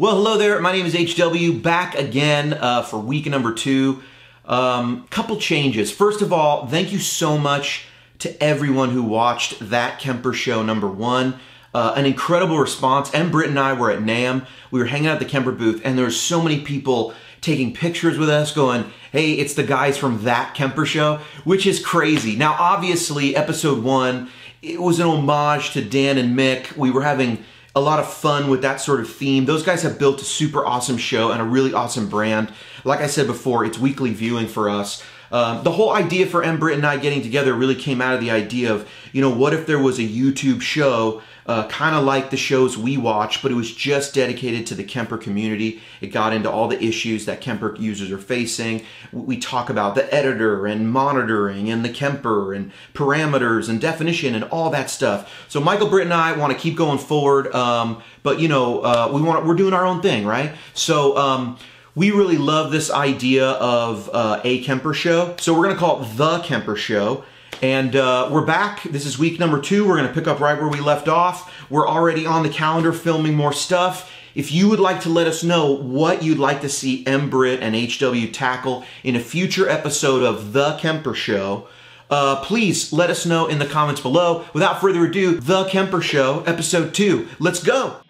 Well, hello there. My name is HW, back again uh, for week number two. Um, couple changes. First of all, thank you so much to everyone who watched that Kemper show number one. Uh, an incredible response. And Britt and I were at NAMM. We were hanging out at the Kemper booth, and there were so many people taking pictures with us, going, "Hey, it's the guys from that Kemper show," which is crazy. Now, obviously, episode one, it was an homage to Dan and Mick. We were having a lot of fun with that sort of theme. Those guys have built a super awesome show and a really awesome brand. Like I said before, it's weekly viewing for us. Um, the whole idea for M. Britt and I getting together really came out of the idea of, you know, what if there was a YouTube show, uh, kind of like the shows we watch, but it was just dedicated to the Kemper community. It got into all the issues that Kemper users are facing. We talk about the editor and monitoring and the Kemper and parameters and definition and all that stuff. So Michael Britt and I want to keep going forward, um, but you know, uh, we want we're doing our own thing, right? So. Um, we really love this idea of uh, a Kemper show. So we're going to call it The Kemper Show. And uh, we're back. This is week number two. We're going to pick up right where we left off. We're already on the calendar filming more stuff. If you would like to let us know what you'd like to see M. And HW tackle in a future episode of The Kemper Show, uh, please let us know in the comments below. Without further ado, The Kemper Show, episode two. Let's go.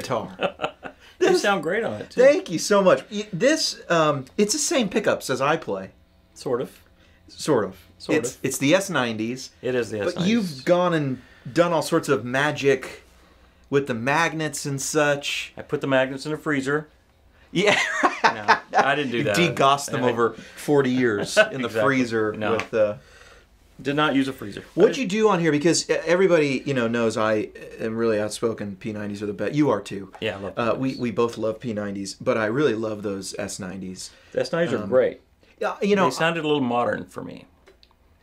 Guitar. You sound great on it too. Thank you so much. This, um, it's the same pickups as I play, Sort of. sort of. Sort it's, of. It's the S90s, It is the but S90s. you've gone and done all sorts of magic with the magnets and such. I put the magnets in the freezer. Yeah, No, I didn't do that. degaussed them over 40 years in the Exactly. freezer No. with uh, Did not use a freezer. What'd you do on here? Because everybody, you know, knows I am really outspoken. P90s are the best. You are too. Yeah, I love Uh, P90s. we we both love P90s, but I really love those S90s. The S90s um, are great. Yeah, you know, they sounded a little modern for me,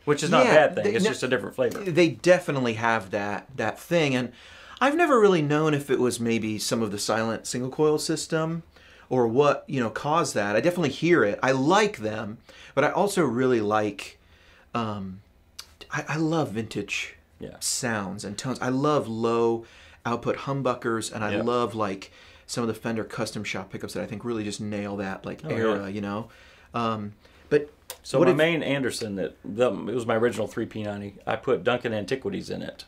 which is not Yeah, a bad thing. they- it's no- just a different flavor. they definitely have that that thing, and I've never really known if it was maybe some of the silent single coil system or what you know caused that. I definitely hear it. I like them, but I also really like. Um, I, I love vintage Yeah. sounds and tones. I love low output humbuckers, and I Yeah. love like some of the Fender custom shop pickups that I think really just nail that like Oh, era. yeah. You know, um, but So what my if- main Anderson that the, it was my original 3P90. I put Duncan Antiquities in it,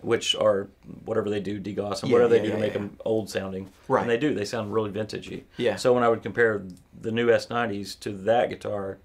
which are whatever they do, degauss and Yeah, whatever they yeah, do yeah, to make them old sounding. Right. And they do. They sound really vintagey. Yeah. So when I would compare the new S90s to that guitar,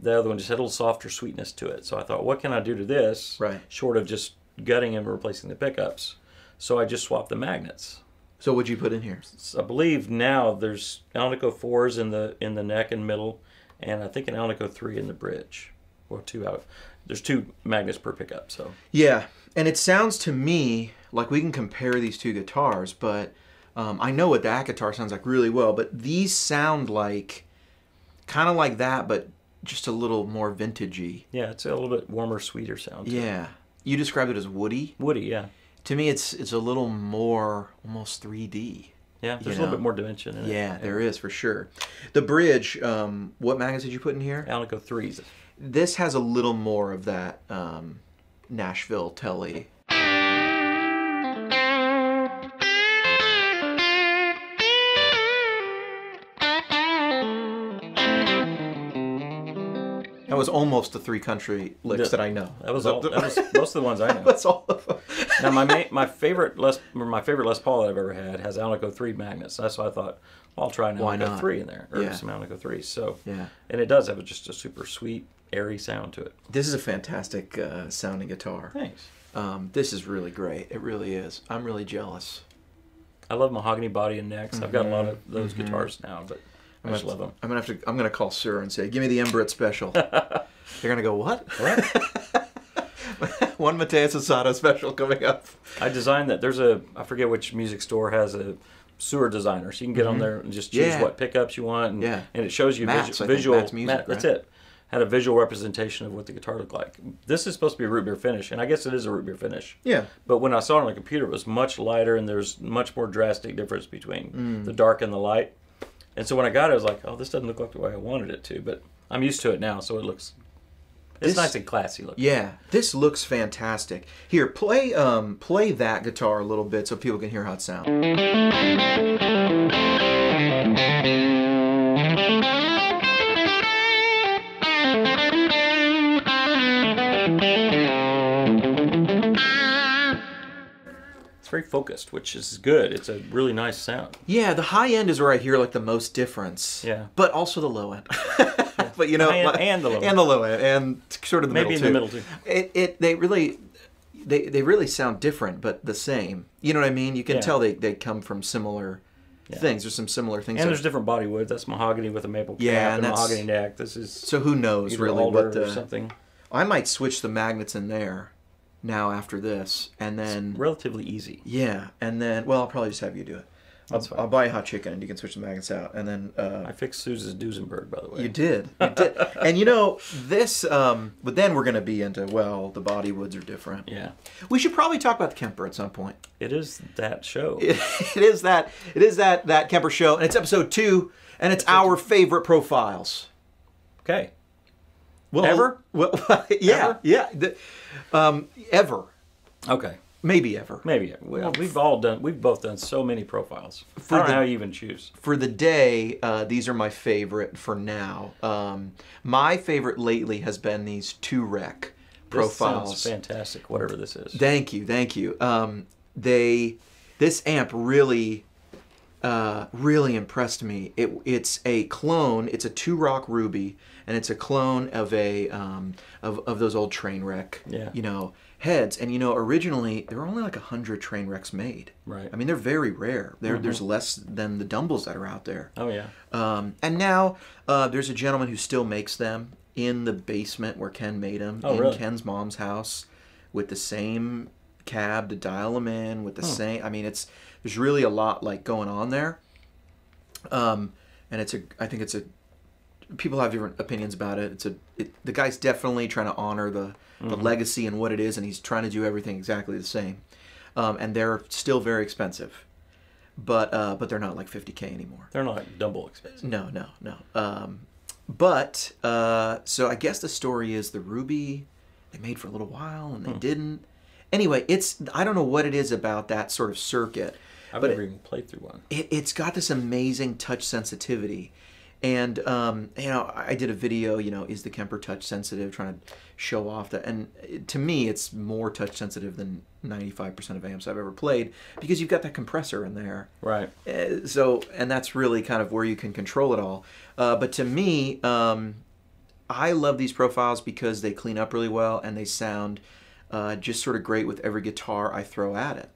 the other one just had a little softer sweetness to it. So I thought, what can I do to this? Right. Short of just gutting and replacing the pickups. So I just swapped the magnets. so what'd you put in here? I believe now there's Alnico fours in the in the neck and middle, and I think an Alnico three in the bridge, or two out. Of, There's two magnets per pickup. So Yeah, and it sounds to me like we can compare these two guitars, but um, I know what that guitar sounds like really well. But these sound like kind of like that, but just a little more vintagey. yeah, it's a little bit warmer, sweeter sound. it. Yeah, you described it as woody. woody. Yeah, To me, it's it's a little more almost 3D. yeah. There's You a little bit more dimension in it. Yeah, there is for sure. The bridge. Um, what magnets did you put in here? Alnico threes. This has a little more of that um, Nashville telly. Was almost the three country licks that I know. That was all. That was most of the ones I know. That's all of them. now my main, my favorite Les my favorite Les Paul that I've ever had has Alnico three magnets. That's why I thought well, I'll try an Why Alnico not? three in there or Yeah. some Alnico threes. So Yeah. and it does have just a super sweet airy sound to it. This is a fantastic uh, sounding guitar. Thanks. Um, this is really great. It really is. I'm really jealous. I love mahogany body and necks. I've got a lot of those guitars now, but I I'm just love them. I'm gonna have to. I'm gonna call Suhr and say, "Give me the MBritt special." They're gonna go, "What? What? one Mateus Asado special coming up. I designed that. There's a I forget which music store has a Suhr designer, so you can get on there and just choose Mm-hmm. Yeah. what pickups you want, and, Yeah. and it shows you Matt's, visu- visual. Matt's Music, Matt- That's it. Had a visual representation of what the guitar looked like. This is supposed to be a root beer finish, and I guess it is a root beer finish. Yeah. But when I saw it on the computer, it was much lighter, and there's much more drastic difference between Mm. the dark and the light. And so when I got it, I was like, "Oh, this doesn't look like the way I wanted it to." But I'm used to it now, so it looks. It's This- nice and classy looking. Yeah, this looks fantastic. Here, play um play that guitar a little bit so people can hear how it sounds. Very focused, which is good. It's a really nice sound. Yeah, the high end is where I hear like the most difference. Yeah. but also the low end. but you know, like- and the low end. and end. the low end, and sort of the Maybe middle in the too. middle, too. It it they really. They, they really sound different, but the same. You know what I mean? You can Yeah. tell they, they come from similar things. There's some similar things. And there's different body wood. That's mahogany with a maple cap Yeah, and, and mahogany neck. This is so who knows really what the something. I might switch the magnets in there now after this, and then Relatively easy. yeah, and then well, I'll probably just have you do it. I'll. I'll buy a hot chicken, and you can switch the magnets out, and then uh, I fixed Susan's Duesenberg, by the way. you did, you did, and you know this. Um, but then we're gonna be into well, the body woods are different. Yeah. We should probably talk about the Kemper at some point. It is that show. It, it is that it is that that Kemper show, and it's episode two, and it's our favorite profiles. okay. Well, Ever? Well, yeah, Ever? yeah, the, um, ever, Okay. maybe ever. Maybe. Well, we've all done. We've both done so many profiles. For I don't the- know how you even choose. for the day, uh, these are my favorite for now. Um, my favorite lately has been these two rec profiles. This fantastic. Whatever this is. Thank you, thank you. Um, they, this amp really, uh, really impressed me. It, it's a clone. It's a two rock ruby, and it's a clone of a um, of of those old train wreck. Yeah. You know heads, and you know originally there were only like a hundred train wrecks made. Right. I mean they're very rare. There, there's less than the Dumbles that are out there. oh yeah. Um, and now uh, there's a gentleman who still makes them in the basement where Ken made them Oh, in really? Ken's mom's house with the same cab to dial them in with the same. I mean, it's there's really a lot like going on there. Um, and it's a I think it's a people have different opinions about it. It's a it, the guy's definitely trying to honor the the Mm-hmm. legacy and what it is, and he's trying to do everything exactly the same. Um, and they're still very expensive, but uh, but they're not like 50k anymore. They're not double expensive. No, no, no. Um, but uh, so I guess the story is the ruby they made for a little while and they didn't. Anyway, it's I don't know what it is about that sort of circuit, I've but never it, even played through one. it, it's got this amazing touch sensitivity. And um, you know, I did a video. You know, is the Kemper touch sensitive? Trying to show off that, and to me, it's more touch sensitive than ninety-five percent of amps I've ever played because you've got that compressor in there. Right. Uh, so and that's really kind of where you can control it all uh, but to me um, i love these profiles because they clean up really well and they sound uh, just sort of great with every guitar i throw at it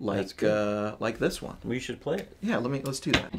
like uh, like this one We should play it. yeah let me let's do that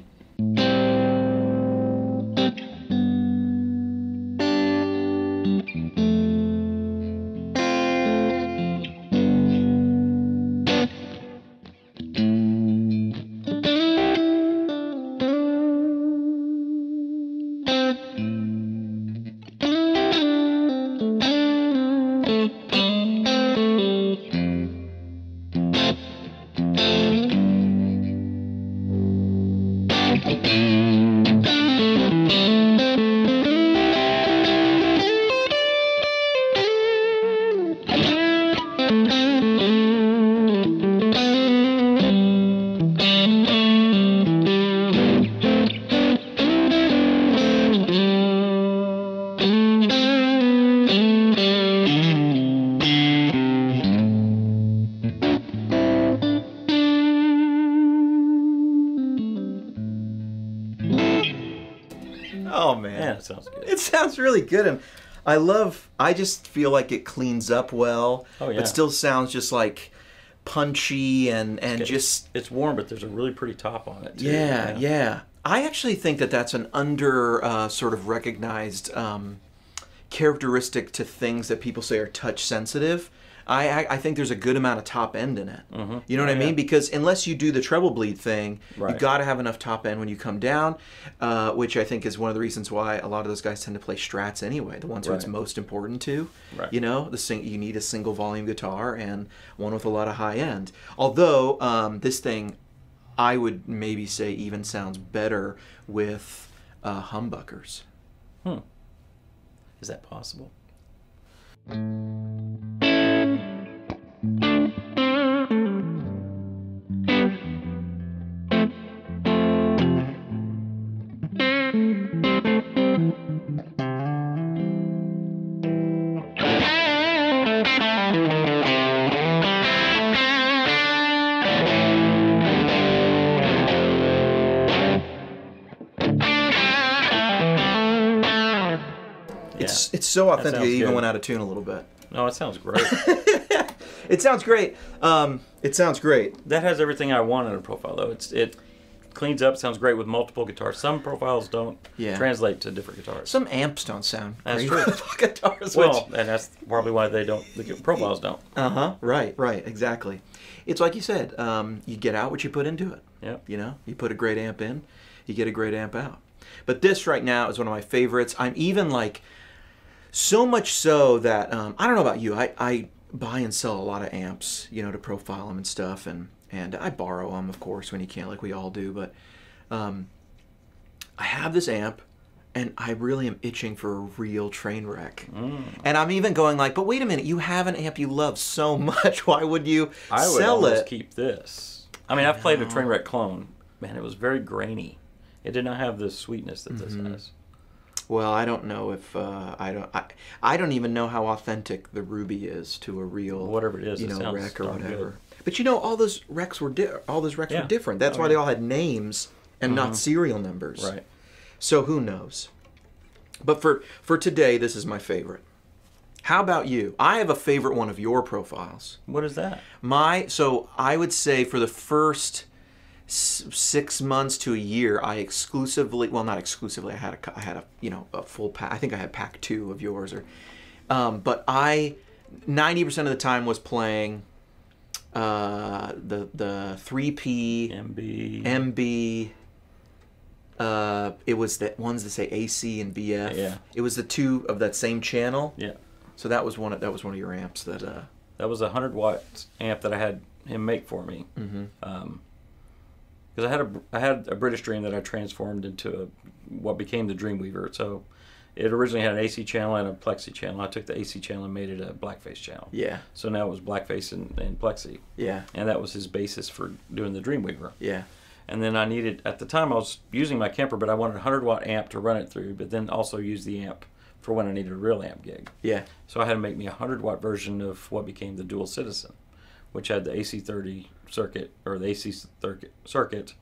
it sounds good. it sounds really good and i love i just feel like it cleans up well Oh, yeah. but still sounds just like punchy and and just It's warm, but there's a really pretty top on it. Too. yeah, yeah. I actually think that that's an under uh, sort of recognized um, characteristic to things that people say are touch sensitive. I, I think there's a good amount of top end in it. You know what I mean? Because unless you do the treble bleed thing, you Right. got to have enough top end when you come down, uh, which I think is one of the reasons why a lot of those guys tend to play strats anyway. The ones where it's most important to. Right. You know, the sing- you need a single volume guitar and one with a lot of high end. Although um, this thing, I would maybe say even sounds better with uh, humbuckers. Is that possible? It's it's so authentic. It even good. went out of tune a little bit. No, it sounds great. It sounds great. Um, it sounds great. that has everything I want in a profile, though. It's it cleans up, sounds great with multiple guitars. Some profiles don't Yeah. translate to different guitars. Some amps don't sound That's true. guitars. well, and that's probably why they don't. The profiles don't. uh huh. Right. Right. Exactly. It's like you said. Um, you get out what you put into it. Yeah. You know, you put a great amp in, you get a great amp out. But this right now is one of my favorites. I'm even like, so much so that um, I don't know about you. I, I buy and sell a lot of amps, you know, to profile them and stuff, and and I borrow them, of course, when you can't, like we all do. But um, I have this amp, and I really am itching for a real train wreck. Mm. And I'm even going like, but wait a minute, you have an amp you love so much. Why would you I would sell it? keep this. I mean, I've played a Trainwreck clone. Man, it was very grainy. It did not have the sweetness that this Mm-hmm. has. Well, I don't know if uh, I don't. I, I don't even know how authentic the Ruby is to a real Whatever it is, you know, wreck or whatever. good. But you know, all those wrecks were di- all those wrecks Yeah. were different. That's Oh, why yeah. they all had names and not serial numbers. Right. So who knows? But for for today, this is my favorite. How about you? I have a favorite one of your profiles. What is that? My so I would say for the first six months to a year, I exclusively well not exclusively. I had a I had a you know a full pack. I think I had pack two of yours or, um, but I ninety percent of the time was playing uh, the the three P MB. MB. Uh, it was the ones that say AC and BF. Yeah. It was the two of that same channel. yeah. So that was one. Of, that was one of your amps that. Uh, That was a hundred watt amp that I had him make for me. mhm. Um, because I had a I had a British Dream that I transformed into a, what became the Dreamweaver. So it originally had an AC channel and a Plexi channel. I took the AC channel and made it a Blackface channel. Yeah. So now it was Blackface and, and Plexi, Yeah. and that was his basis for doing the Dreamweaver. Yeah. And then I needed at the time I was using my Kemper, but I wanted a hundred watt amp to run it through, but then also use the amp for when I needed a real amp gig. Yeah. So I had to make me a 100 watt version of what became the Dual Citizen, which had the AC30 circuit or the AC circuit, circuit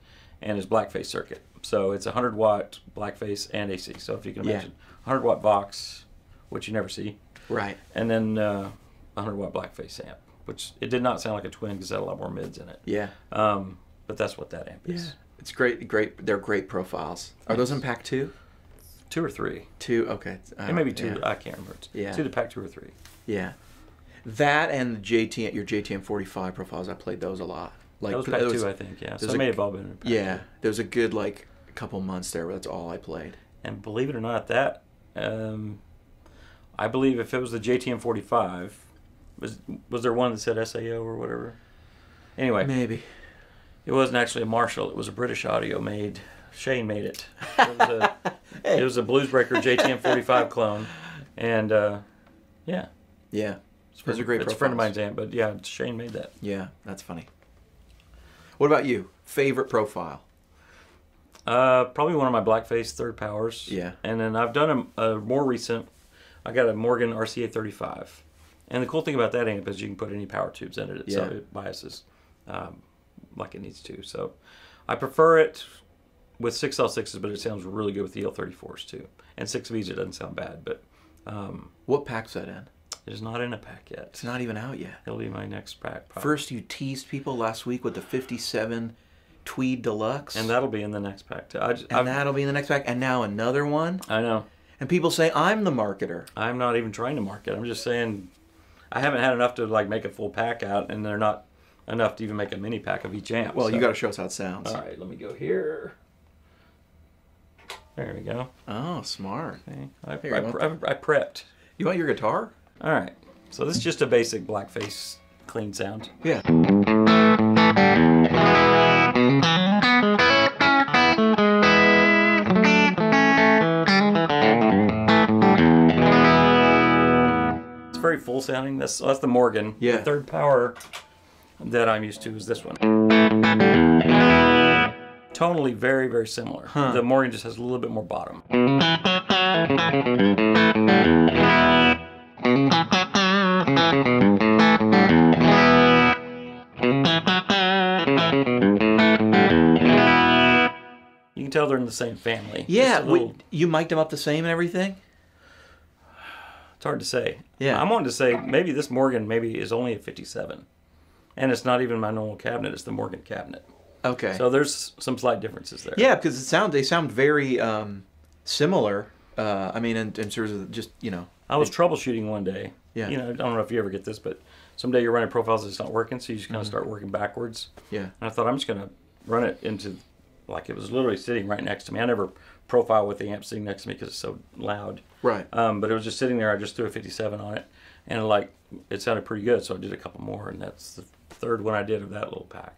and his blackface circuit. So it's a 100 watt blackface and AC. So if you can Yeah. imagine, 100 watt Vox, which you never see, Right. and then uh, 100 watt blackface amp, which it did not sound like a twin because it had a lot more mids in it. Yeah. Um, but that's what that amp is. Yeah. It's great. Great. They're great profiles. Are those in pack two? Two or three. Two. Okay. Uh, It may be two. Yeah. I can't remember. Yeah. It's either pack two or three. yeah. That and the JT, your JTM 45 profiles. I played those a lot. Like that was pack was- two, I think. Yeah. So a- may have all been Yeah. two. There was a good like couple months there where that's all I played. And believe it or not, that um, I believe if it was the JTM 45, was was there one that said SAO or whatever? Anyway, Maybe. it wasn't actually a Marshall. It was a British Audio made. Shane made it. It was a, Hey. it was a Bluesbreaker JTM 45 clone, and uh, yeah, Yeah. It's Those are great It's a friend of mine's amp, but yeah, Shane made that. Yeah. That's funny. What about you? Favorite profile? Uh, probably one of my blackface third powers. Yeah. And then I've done a, a more recent. I got a Morgan RCA 35, and the cool thing about that amp is you can put any power tubes in it, so it biases um, like it needs to. So I prefer it with six L6s, but it sounds really good with the EL34s too. And six V's it doesn't sound bad, but um, What pack's that in? It is not in a pack yet. It's not even out yet. It'll be my next pack. probably. First, you teased people last week with the 57 Tweed Deluxe. and that'll be in the next pack too. I just, and I've- that'll be in the next pack. And now another one. I know. And people say I'm the marketer. I'm not even trying to market. I'm just saying, I haven't had enough to like make a full pack out, and they're not enough to even make a mini pack of each amp. Well, you got to show us how it sounds. All right, let me go here. There we go. Oh, smart. Okay. I, I, I, I prepped. You want your guitar? All right. So this is just a basic blackface clean sound. Yeah. It's very full sounding. That's that's the Morgan. Yeah. The third power that I'm used to is this one. Tonally very very similar. The Morgan just has a little bit more bottom. You can tell they're in the same family. Yeah. Little- we- you mic'd them up the same and everything? It's hard to say. Yeah. I'm wanting to say maybe this Morgan maybe is only a 57, and it's not even my normal cabinet. It's the Morgan cabinet. Okay. So there's some slight differences there. yeah, because it sound they sound very um, similar. Uh, I mean, in, in terms of just you know. I was troubleshooting one day. Yeah. You know, I don't know if you ever get this, but someday you're running profiles that's not working, so you just kind Mm-hmm. of start working backwards. Yeah. And I thought I'm just gonna run it into like it was literally sitting right next to me. I never profile with the amp sitting next to me because it's so loud. Right. Um, but it was just sitting there. I just threw a 57 on it, and like it sounded pretty good. So I did a couple more, and that's the third one I did of that little pack,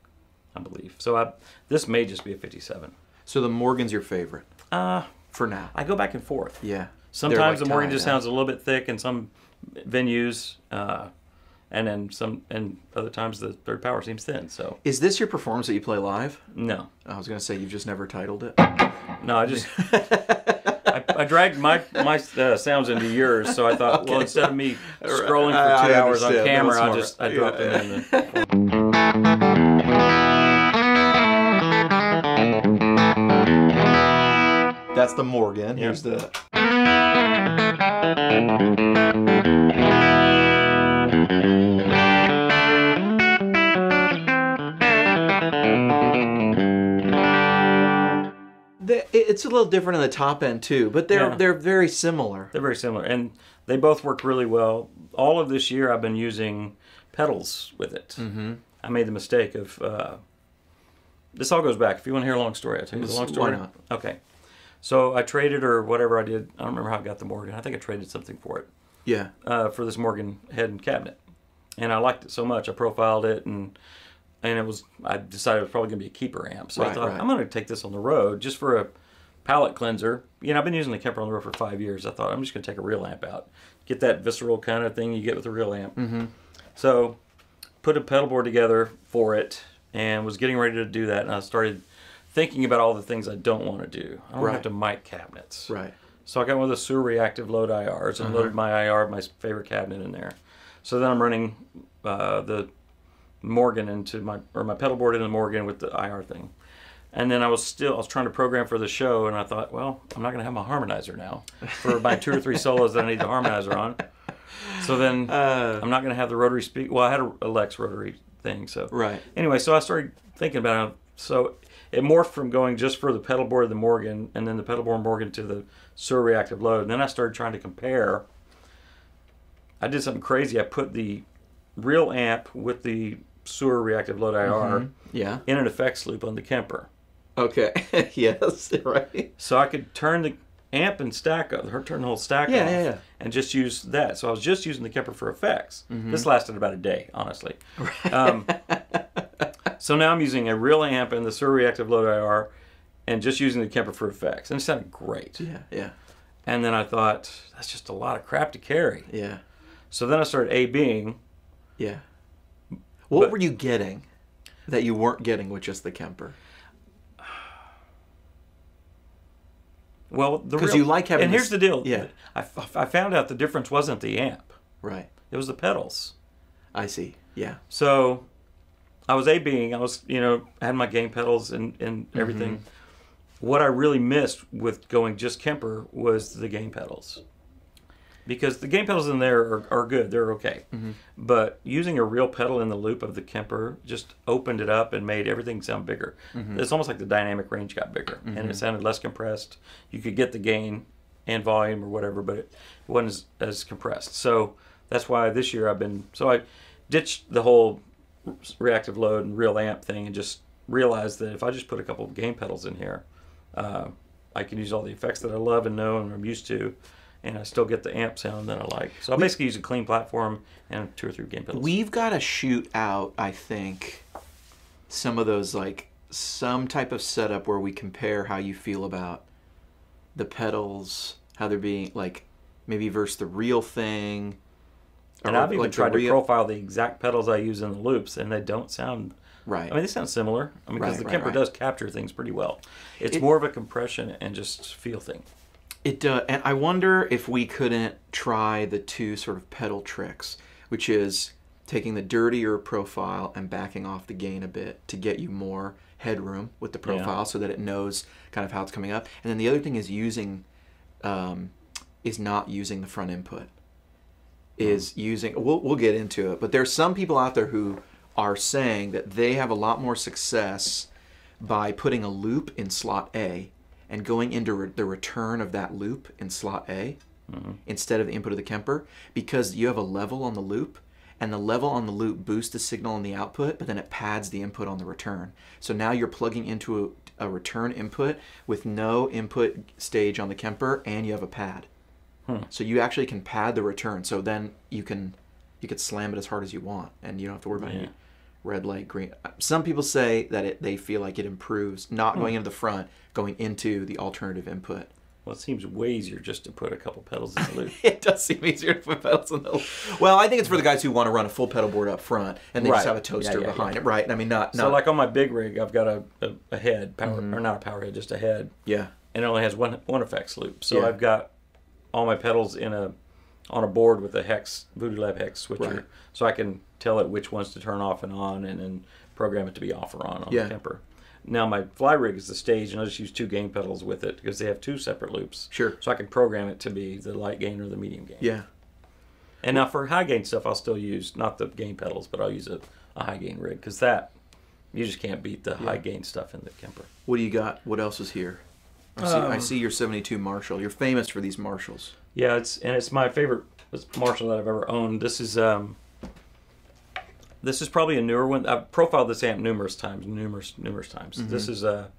I believe. So I this may just be a 57. So the Morgan's your favorite Uh, for now. I go back and forth. Yeah. Sometimes like, the Morgan just sounds a little bit thick in some venues, uh, and then some, and other times the third power seems thin. So Is this your performance that you play live? no, I was gonna say you've just never titled it. no, I just. I, I dragged my my uh, sounds into yours, so I thought, well, instead of me scrolling for two hours on camera, I just I dropped Yeah, them in. The, That's the Morgan. Here's the. The- It's a little different in the top end too, but they're Yeah. they're very similar. They're very similar, and they both work really well. All of this year, I've been using pedals with it. Mm-hmm. I made the mistake of. Uh, this all goes back. If you want to hear a long story, I'll tell you the long Why story. not? Okay. So I traded or whatever I did. I don't remember how I got the Morgan. I think I traded something for it Yeah. uh, for this Morgan head and cabinet, and I liked it so much. I profiled it and and it was. I decided it was probably going to be a keeper amp. So I thought right. I'm going to take this on the road just for a palette cleanser. You know, I've been using the Kemper on the road for five years. I thought I'm just going to take a real amp out, get that visceral kind of thing you get with a real amp. Mm-hmm. So put a pedal board together for it and was getting ready to do that, and I started thinking about all the things I don't want to do. I don't Right. have to mic cabinets. Right. So I got one of the Suhr reactive load IRs and loaded my IR, my favorite cabinet in there. So then I'm running uh, the Morgan into my or my pedal board into the Morgan with the IR thing. And then I was still I was trying to program for the show and I thought, well, I'm not gonna have my harmonizer now for my two or three solos that I need the harmonizer on. So then Uh, I'm not gonna have the rotary speak. Well, I had a, a Lex rotary thing, so Right. Anyway, so I started thinking about it. So it morphed from going just for the pedal board of the Morgan and then the pedal board Morgan to the Suhr reactive load. And then I started trying to compare. I did something crazy. I put the real amp with the Suhr reactive load IR Yeah. in an effects loop on the Kemper. Okay. yes. Right. So I could turn the amp and stack up, her turn the whole stack Yeah, off, yeah, yeah. and just use that. So I was just using the Kemper for effects. This lasted about a day, honestly. Um, so now I'm using a real amp and the Suhr Reactive Load IR, and just using the Kemper for effects, and it sounded great. Yeah. Yeah. And then I thought that's just a lot of crap to carry. Yeah. So then I started A being. Yeah. What But- were you getting that you weren't getting with just the Kemper? Well, the 'Cause real- you like having And here's the deal. yeah. I, I found out the difference wasn't the amp; Right. it was the pedals. I see. Yeah. So I was A being, I was, you know, had my game pedals and, and Mm-hmm. everything. What I really missed with going just Kemper was the game pedals. Because the game pedals in there are, are good, they're okay. Mm-hmm. But using a real pedal in the loop of the Kemper just opened it up and made everything sound bigger. Mm-hmm. It's almost like the dynamic range got bigger and it sounded less compressed. You could get the gain and volume or whatever, but it wasn't as, as compressed. So that's why this year I've been so I ditched the whole reactive load and real amp thing and just realized that if I just put a couple of gain pedals in here, uh, I can use all the effects that I love and know and I'm used to, and I still get the amp sound that I like. So I basically use a clean platform and two or three gain pedals. We've got to shoot out, I think, some of those like some type of setup where we compare how you feel about the pedals, how they're being like maybe versus the real thing. And or, I've even like, tried to real- profile the exact pedals I use in the loops, and they don't sound. Right. I mean, they sound similar. I mean, because Right, the Kemper right. does capture things pretty well. It's It- more of a compression and just feel thing. It uh, and I wonder if we couldn't try the two sort of pedal tricks, which is taking the dirtier profile and backing off the gain a bit to get you more headroom with the profile, so that it knows kind of how it's coming up. And then the other thing is using, um, is not using the front input. Is using we'll we'll get into it, but there's some people out there who are saying that they have a lot more success by putting a loop in slot A and going into re- the return of that loop in slot A mm-hmm. instead of the input of the Kemper because you have a level on the loop and the level on the loop boosts the signal on the output, but then it pads the input on the return. So now you're plugging into a, a return input with no input stage on the Kemper and you have a pad. So you actually can pad the return. So then you can you could slam it as hard as you want and you don't have to worry about Yeah. any red light green some people say that it, they feel like it improves not going into the front going into the alternative input Well, it seems way easier just to put a couple pedals in the loop. it does seem easier to put pedals in the loop. well i think it's for the guys who want to run a full pedal board up front and they just have a toaster Yeah, yeah, behind yeah. it right i mean not, so, like on my big rig, I've got a, a, a head, power Mm-hmm. or not a power head, just a head, yeah and it only has one one effects loop. So. I've got all my pedals in a on a board with a hex Voodoo Lab hex switcher, Right. so I can tell it which ones to turn off and on, and then program it to be off or on on Yeah. the Kemper. Now my fly rig is the stage, and I just use two gain pedals with it because they have two separate loops. Sure. So I can program it to be the light gain or the medium gain. yeah And now for high gain stuff, I'll still use not the gain pedals, but I'll use a, a high gain rig because that you just can't beat the high gain stuff in the Kemper. what do you got what else is here I see, I Um, see your 72 Marshall. You're famous for these Marshalls. Yeah, it's and it's my favorite Marshall that I've ever owned. This is um, this is probably a newer one. I've profiled this amp numerous times, numerous numerous times. This is a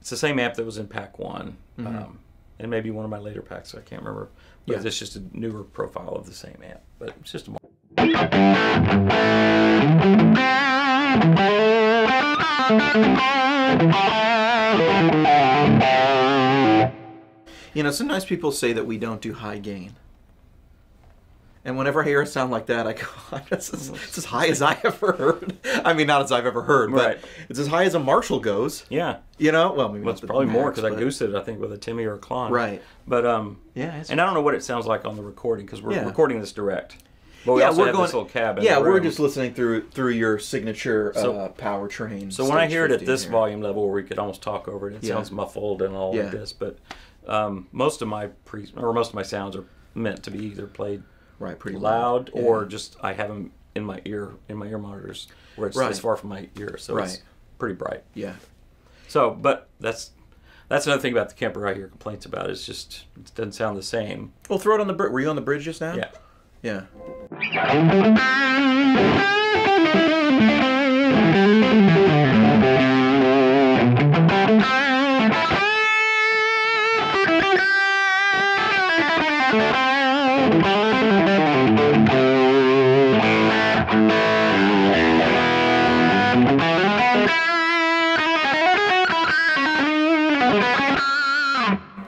it's the same amp that was in Pack One, um, and maybe one of my later packs. I can't remember, but Yeah. it's just a newer profile of the same amp. But it's just a Mar- You know, sometimes people say that we don't do high gain. And whenever I hear a sound like that, I go, "This is it's as high as I ever heard." I mean, not as I've ever heard, but Right. it's as high as a Marshall goes. yeah. You know, well, maybe Well, it's probably more max, because I but- goosed it, I think, with a Timmy or a Klon. Right. But um, Yeah, it's- and I don't know what it sounds like on the recording because we're Yeah. recording this direct. But we yeah, also we're have going. this little cab. In yeah, we're just listening through through your signature So- uh, powertrain. So when I hear it at this here. volume level, where we could almost talk over it, it Yeah. sounds muffled and all Yeah. like this. But um, most of my pre or most of my sounds are meant to be either played right, pretty loud Yeah. or just I have them in my ear in my ear monitors where it's Right. this far from my ear, so it's Right. pretty bright. yeah, So, but that's that's another thing about the Kemper I hear complaints about. It's just it doesn't sound the same. Well, throw it on the bridge. Were you on the bridge just now? Yeah. Yeah.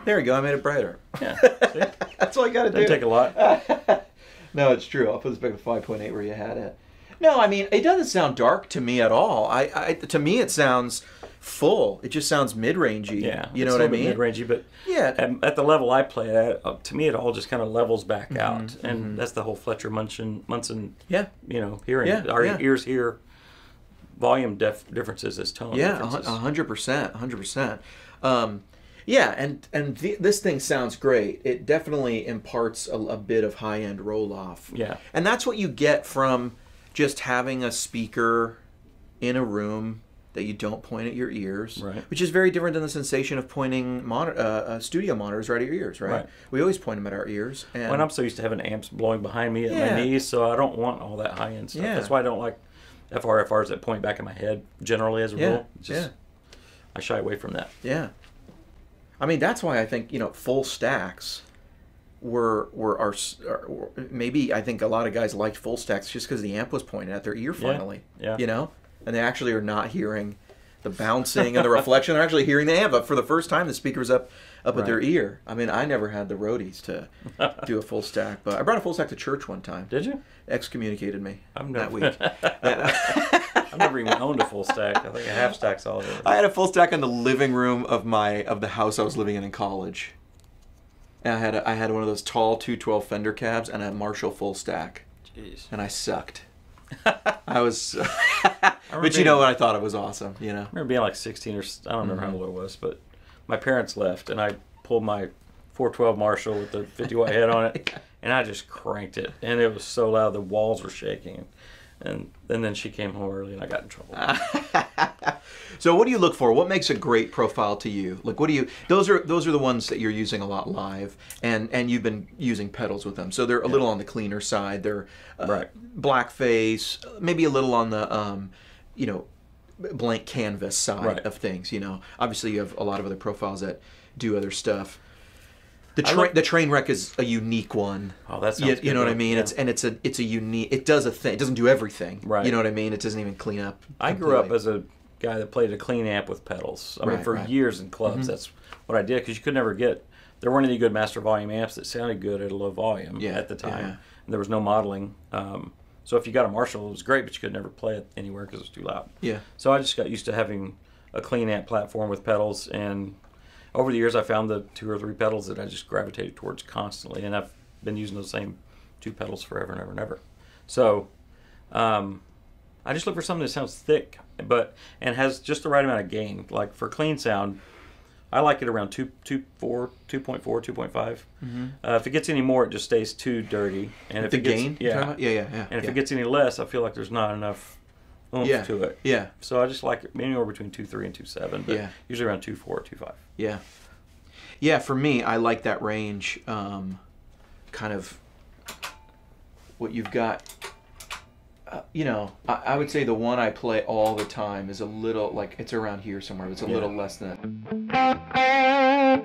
There we go. I made it brighter. Yeah. That's all I got to do. Doesn't take a lot. No, it's true. I'll put this back to 5.8 where you had it. No, I mean, it doesn't sound dark to me at all. I, I to me, it sounds full. It just sounds mid-rangey. Yeah, you know what I mean? Mid-rangey, but Yeah. at, at the level I play at, uh, to me it all just kind of levels back Mm-hmm, out, and that's the whole Fletcher Munson Munson, Yeah. you know, hearing. Yeah, Our yeah. ears hear volume def- differences as tone Yeah, a differences. hun- hundred percent, a hundred percent. Um, yeah, and and the, this thing sounds great. It definitely imparts a, a bit of high end roll off. Yeah. and that's what you get from just having a speaker in a room that you don't point at your ears, Right. which is very different than the sensation of pointing monitor, uh, uh, studio monitors right at your ears, right? Right. We always point them at our ears. And When I'm so used to having amps blowing behind me at Yeah. my knees, so I don't want all that high end stuff. Yeah. That's why I don't like FRFRs that point back in my head generally as a Yeah, rule. Just, yeah. I shy away from that. Yeah. I mean, that's why I think, you know, full stacks were were our, s- are- were- maybe I think a lot of guys liked full stacks just because the amp was pointed at their ear finally. yeah. You know? And they actually are not hearing the bouncing and the reflection. They're actually hearing the amp, but for the first time, the speaker's up up at their ear. I mean, I never had the roadies to do a full stack, but I brought a full stack to church one time. Did you? Excommunicated me I've that week. I've never even owned a full stack. I think a half stack's all is. I had a full stack in the living room of my of the house I was living in in college. And I had a, I had one of those tall 212 Fender cabs and a Marshall full stack, Jeez. and I sucked. I was, remember but you know what? I thought it was awesome. You know. I remember being like 16 or I don't remember Mm-hmm. how old it was, but my parents left and I pulled my 412 Marshall with the 50 watt head on it and I just cranked it and it was so loud the walls were shaking. And, and then she came home early and I got in trouble. So what do you look for? What makes a great profile to you? Like what do you? Those are those are the ones that you're using a lot live, and and you've been using pedals with them. So they're a little on the cleaner side. They're uh, Right. blackface, maybe a little on the um, you know, blank canvas side Right. of things. You know, obviously you have a lot of other profiles that do other stuff. The train like- the train wreck is a unique one. Oh, that You, you good, know what I mean? Yeah. It's and it's a it's a unique. It does a thing. It doesn't do everything. Right. You know what I mean? It doesn't even clean up. I grew up as a guy that played a clean amp with pedals. I mean, for right. Mm-hmm. years in clubs, that's what I did because you could never get. There weren't any good master volume amps that sounded good at a low volume Yeah, at the time, yeah. and there was no modeling. Um, so if you got a Marshall, it was great, but you could never play it anywhere because it was too loud. Yeah. So I just got used to having a clean amp platform with pedals, and over the years, I found the two or three pedals that I just gravitated towards constantly, and I've been using those same two pedals forever and ever and ever. So, um, I just look for something that sounds thick, but and has just the right amount of gain. Like for clean sound, I like it around two, two, four, 2.4, 2.5. Uh, if it gets any more, it just stays too dirty. And if the it gets, gain. yeah, yeah, yeah, yeah. and if yeah. it gets any less, I feel like there's not enough oomph yeah, to it. yeah, So I just like it anywhere between two three and two seven, but Yeah. usually around two four, two five. yeah, yeah. For me, I like that range. Um, kind of what you've got. Uh, you know, I, I would say the one I play all the time is a little like it's around here somewhere. It's a Yeah. little less than that.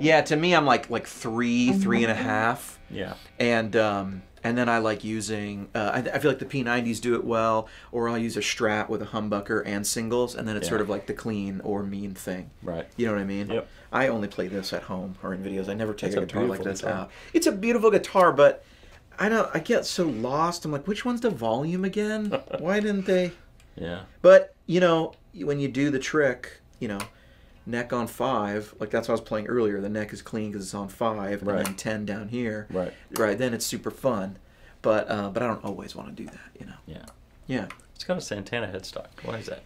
Yeah, to me, I'm like like three, three and a half. Yeah. and um, and then I like using. Uh, I, I feel like the P90s do it well, or I'll use a Strat with a humbucker and singles, and then it's sort of like the clean or mean thing. Right. You know what I mean? Yep. I only play this at home or in videos. I never take It's a guitar like this guitar. out. It's a beautiful guitar, but I know I get so lost. I'm like, which one's the volume again? Why didn't they? Yeah. But you know, when you do the trick, you know, neck on five, like that's what I was playing earlier. The neck is clean because it's on five, Right. and then ten down here. Right. Right. Then it's super fun, but uh, but I don't always want to do that. You know. Yeah. Yeah. It's got a Santana headstock. Why is that?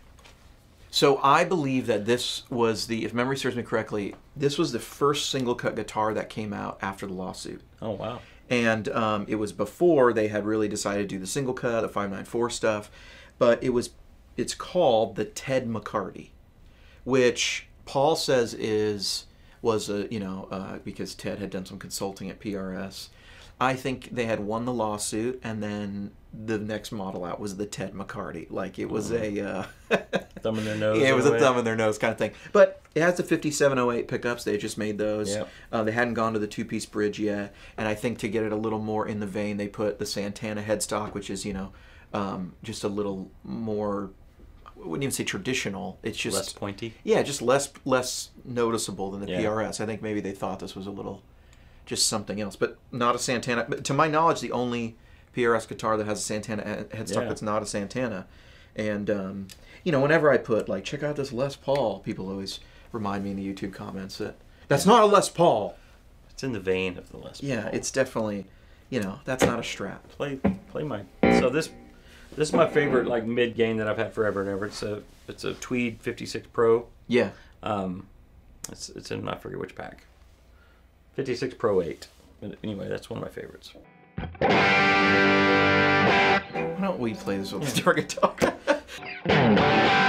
So I believe that this was the, if memory serves me correctly, this was the first single cut guitar that came out after the lawsuit. Oh wow. and um, it was before they had really decided to do the single cut, the 594 stuff, but it was it's called the Ted McCarty, which Paul says is was a you know uh, because Ted had done some consulting at PRS. I think they had won the lawsuit, and then the next model out was the Ted McCarty. Like it was a uh, Thumb in their nose. yeah, it was a thumb in their nose kind of thing. But it has the 5708 pickups. They just made those. Yep. Uh, they hadn't gone to the two-piece bridge yet, and I think to get it a little more in the vein, they put the Santana headstock, which is you know um, just a little more. Wouldn't even say traditional. It's just less pointy. yeah, just less less noticeable than the Yeah. PRS. I think maybe they thought this was a little just something else, but not a Santana. But to my knowledge, the only PRS guitar that has a Santana headstock Yeah. that's not a Santana. And um, you know, whenever I put like check out this Les Paul, people always remind me in the YouTube comments that that's not a Les Paul. It's in the vein of the Les. Yeah, it's definitely you know that's not a strap. play play my. So this this is my favorite like mid gain that I've had forever and ever. It's a it's a Tweed 56 Pro. Yeah. Um, it's it's in I forget which pack. 56 Pro 8. But anyway, that's one of my favorites. Why don't we play this with the guitar?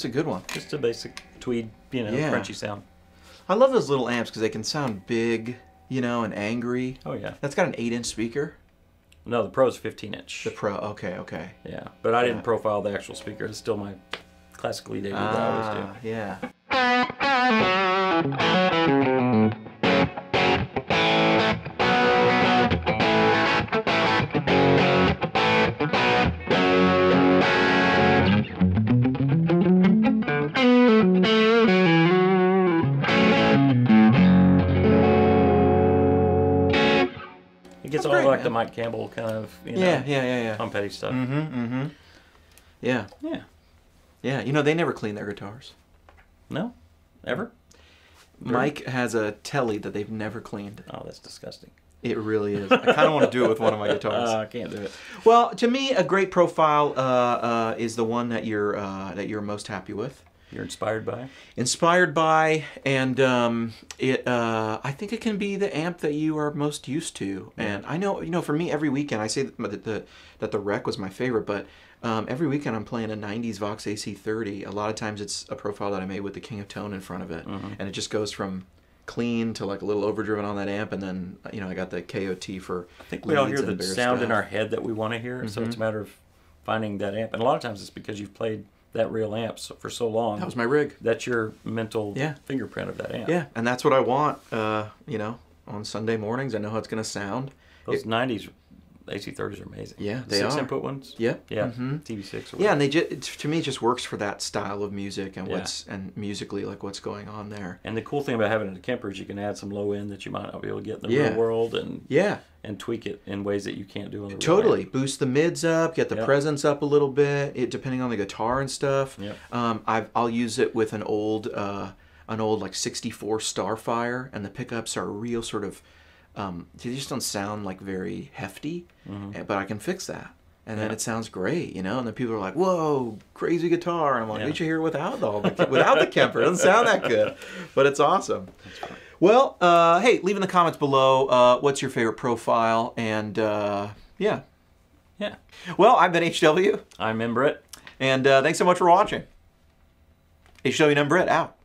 That's a good one. Just a basic tweed, you know, Yeah. crunchy sound. I love those little amps because they can sound big, you know, and angry. Oh yeah. That's got an eight-inch speaker. No, the Pro's 15 inch. The Pro. Okay, okay. yeah, but I didn't profile the actual speaker. It's still my classic lead that I always Ah, do. yeah. It gets That's great, like the. Mike Campbell kind of, you know, Yeah, yeah, yeah, yeah. Tom Petty stuff. Mm-hmm, mm-hmm. Yeah, Yeah. yeah. You know, they never clean their guitars. No? Ever? Mike has a Tele that they've never cleaned. Oh, that's disgusting. It really is. I kind of want to do it with one of my guitars. Uh, I can't do it. Well, to me, a great profile uh, uh, is the one that you're uh, that you're most happy with, You're inspired by? inspired by, and um, it. Uh, I think it can be the amp that you are most used to. And I know, you know, for me, every weekend I say that the, that the Rec was my favorite, but um, every weekend I'm playing a '90s Vox AC30. A lot of times it's a profile that I made with the King of Tone in front of it, and it just goes from clean to like a little overdriven on that amp, and then you know I got the KOT for. I think we all hear the sound in our head that we want to hear, so Mm-hmm. it's a matter of finding that amp. And a lot of times it's because you've played that real amp for so long. That was my rig. That's your mental Yeah. fingerprint of that amp. Yeah, and that's what I want. Uh, you know, on Sunday mornings, I know how it's gonna sound. Those It- 90s AC30s are amazing. Yeah, they Six are. input ones? Yeah, Yeah. Mhm. TV6 or Yeah, and they just to me it just works for that style of music and Yeah. what's and musically like what's going on there. And the cool thing about having a Kemper is you can add some low end that you might not be able to get in the Yeah. real world and Yeah, and tweak it in ways that you can't do on the real totally. Boost the mids up, get the Yep. presence up a little bit, it depending on the guitar and stuff. Yep. Um, I've, I'll use it with an old uh, an old like '64 Starfire, and the pickups are real sort of. Um, they just don't sound like very hefty, eh, but I can fix that. And then Mm-hmm. It sounds great, you know. And then people are like, "Whoa, crazy guitar!" And I'm like, Yeah. "Did you hear it without the without the Kemper? It doesn't sound that good, but it's awesome." Well, uh, hey, leave in the comments below uh, what's your favorite profile, and uh, yeah. Yeah. Well, I've been HW, I remember it. and uh, thanks so much for watching. HW number it out.